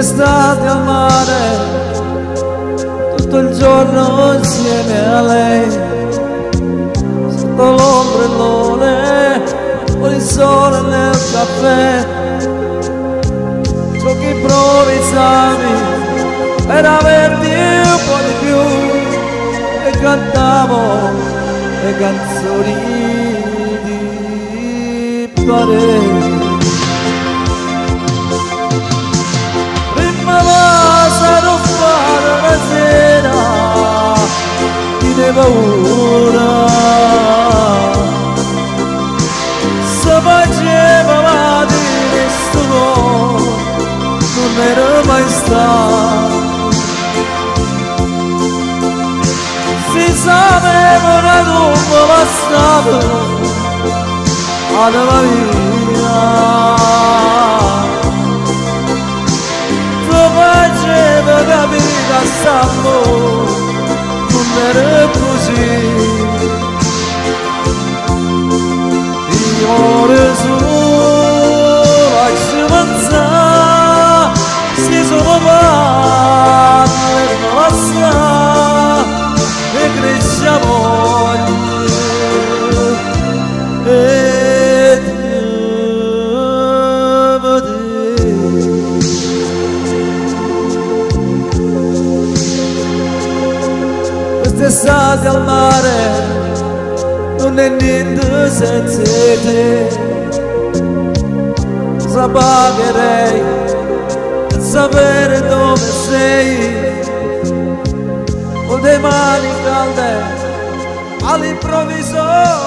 Quest'estate al mare, tutto il giorno insieme a lei, sotto l'ombrellone, con il sole nel caffè, giochi improvvisami per averti un po' di più e cantavo le canzoni di Parigi. uğra. Sapaceva disto Numero mai sta Si sapevo la tua bastava Adava mia Sapaceva capita sta amore J'aimerais poser I orzu Aksımınsa Siz onu var quest'estate al mare non è niente senza te. Sapagherei per sapere dove sei. Con le mani calde all'improvviso